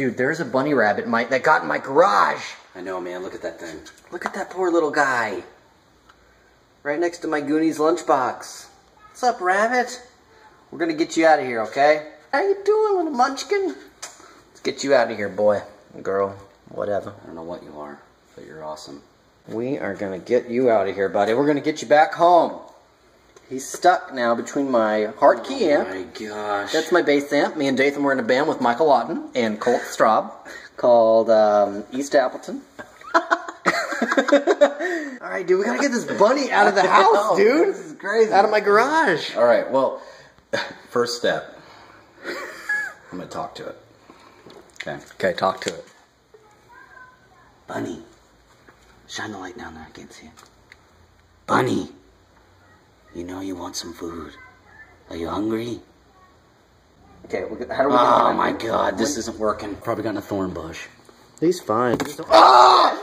Dude, there's a bunny rabbit my, that got in my garage. I know, man. Look at that thing. Look at that poor little guy. Right next to my Goonies lunchbox. What's up, rabbit? We're gonna get you out of here, okay? How you doing, little munchkin? Let's get you out of here, boy, girl, whatever. I don't know what you are, but you're awesome. We are gonna get you out of here, buddy. We're gonna get you back home. He's stuck now between my Hartke amp. Oh my gosh. That's my bass amp. Me and Dathan were in a band with Michael Lawton and Colt Straub called um, East Appleton. All right, dude, we gotta get this bunny out of the house, dude. this is crazy. Out of my garage. All right. Well, first step. I'm gonna talk to it. Okay. Okay, talk to it. Bunny. Shine the light down there. I can't see it. Bunny. You know you want some food. Are you hungry? Okay, how do we? Oh my god, this isn't working. Probably got in a thorn bush. He's fine. Ah, shit!